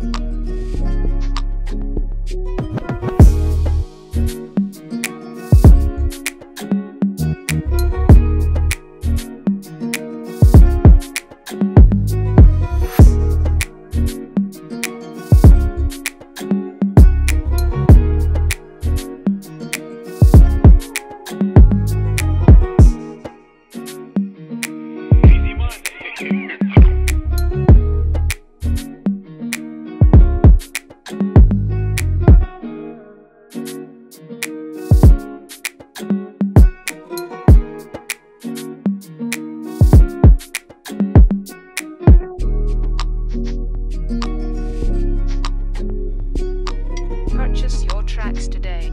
thank you tracks today.